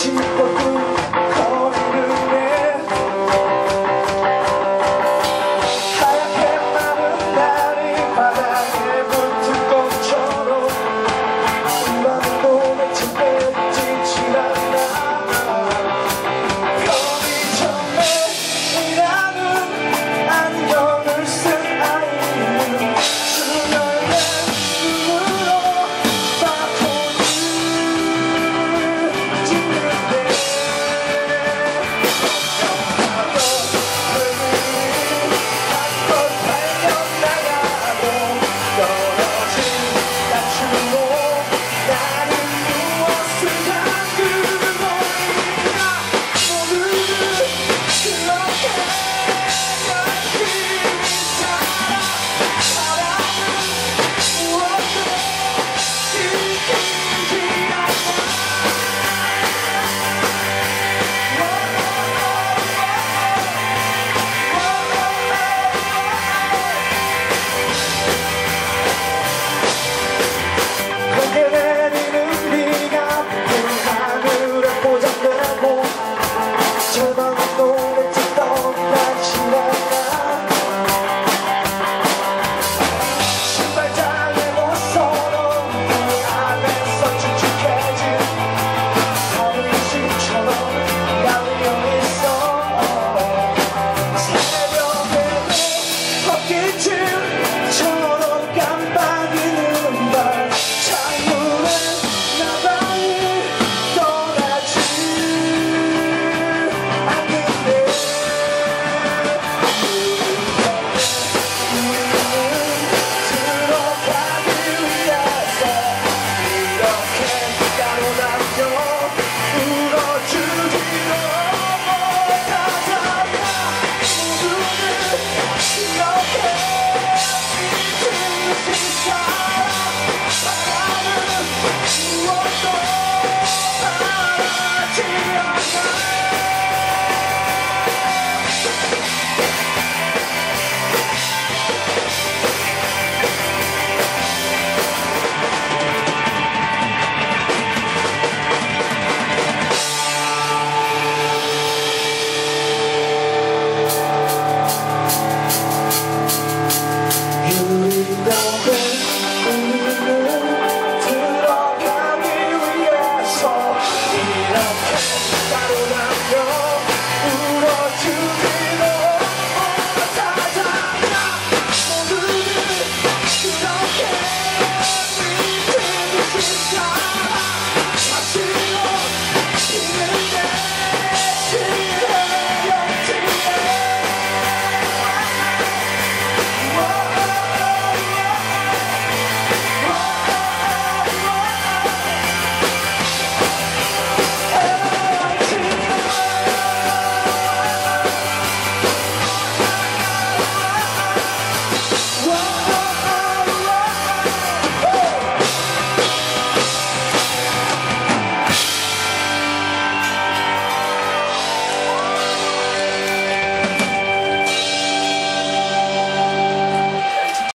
watching time.